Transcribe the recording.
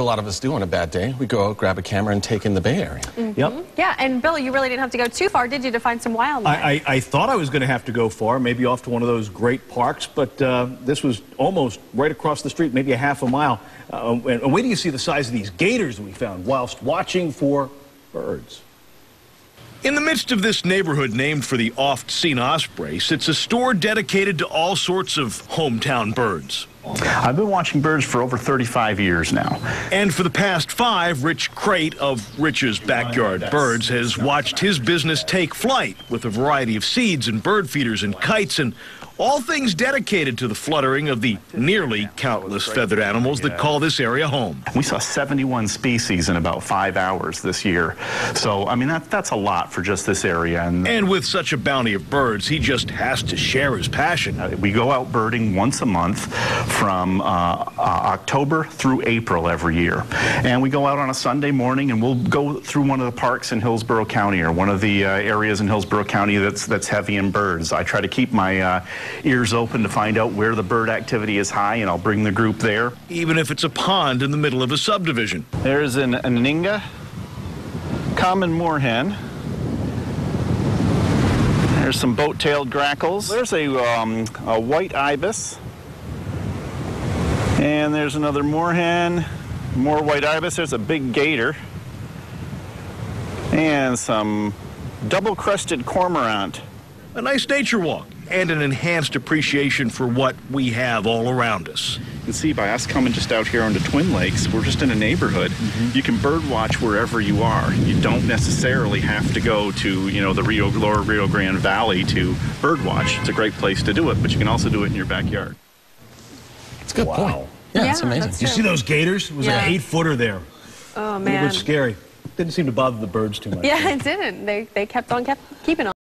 A lot of us do on a bad day. We go out, grab a camera, and take in the Bay Area. Yep. Yeah, and Bill, you really didn't have to go too far, did you, to find some wildlife? I, I, I thought I was going to have to go far, maybe off to one of those great parks, but uh, this was almost right across the street, maybe a half a mile. Uh, and, and wait till you see the size of these gators we found whilst watching for birds. In the midst of this neighborhood named for the oft-seen osprey sits a store dedicated to all sorts of hometown birds. I've been watching birds for over 35 years now. And for the past five, Rich Crate of Rich's Backyard Birds has watched his business take flight with a variety of seeds and bird feeders and kites and all things dedicated to the fluttering of the nearly countless feathered animals that call this area home. We saw 71 species in about five hours this year. So, I mean, that, that's a lot for just this area. And, And with such a bounty of birds, he just has to share his passion. uh, we go out birding once a month from uh, uh, October through April every year. And we go out on a Sunday morning and we'll go through one of the parks in Hillsborough County or one of the uh, areas in Hillsborough County that's, that's heavy in birds. I try to keep my uh, ears open to find out where the bird activity is high and I'll bring the group there. even if it's a pond in the middle of a subdivision. There's an Anhinga, common moorhen. There's some boat-tailed grackles. There's a, um, a white ibis. And there's another moorhen, more white ibis. There's a big gator. And some double-crested cormorant. A nice nature walk and an enhanced appreciation for what we have all around us. You can see by us coming just out here onto Twin Lakes, we're just in a neighborhood. Mm-hmm. You can bird watch wherever you are. You don't necessarily have to go to, you know, the Rio Lower Rio Grande Valley to bird watch. It's a great place to do it, but you can also do it in your backyard. It's a good Wow. point. Yeah, it's Yeah, amazing. that's You see those gators? It was like Yeah. an eight footer there. oh, A little man. scary. Didn't seem to bother the birds too much. Yeah, it didn't. They, they kept on kept keeping on.